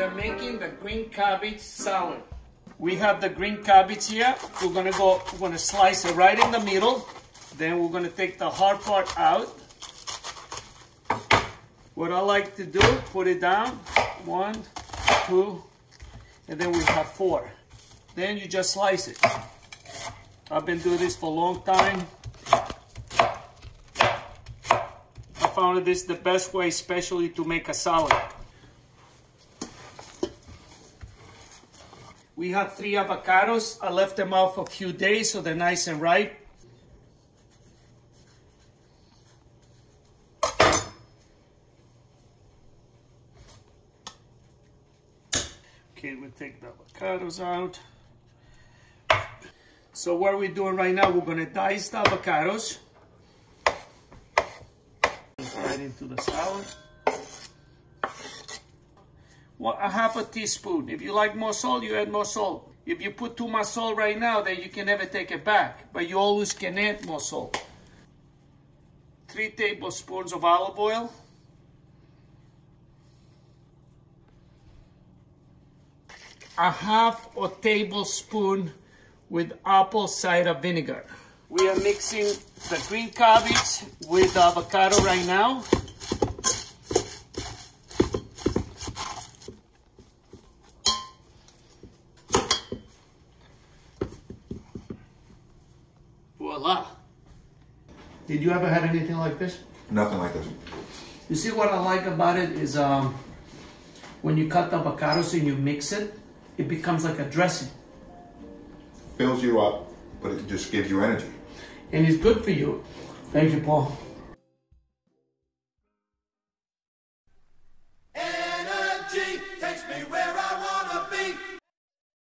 We are making the green cabbage salad. We have the green cabbage here. We're gonna go, we're gonna slice it right in the middle. Then we're gonna take the hard part out. What I like to do, put it down. One, two, and then we have four. Then you just slice it. I've been doing this for a long time. I found this the best way, especially to make a salad. We have three avocados. I left them out for a few days so they're nice and ripe. Okay, we'll take the avocados out. So what are we doing right now? We're gonna dice the avocados. Right into the salad. A half a teaspoon. If you like more salt, you add more salt. If you put too much salt right now, then you can never take it back. But you always can add more salt. Three tablespoons of olive oil. A half a tablespoon with apple cider vinegar. We are mixing the green cabbage with avocado right now. Voila. Did you ever had anything like this? Nothing like this. You see what I like about it is um, when you cut the avocados and you mix it, it becomes like a dressing. Fills you up, but it just gives you energy. And it's good for you. Thank you, Paul.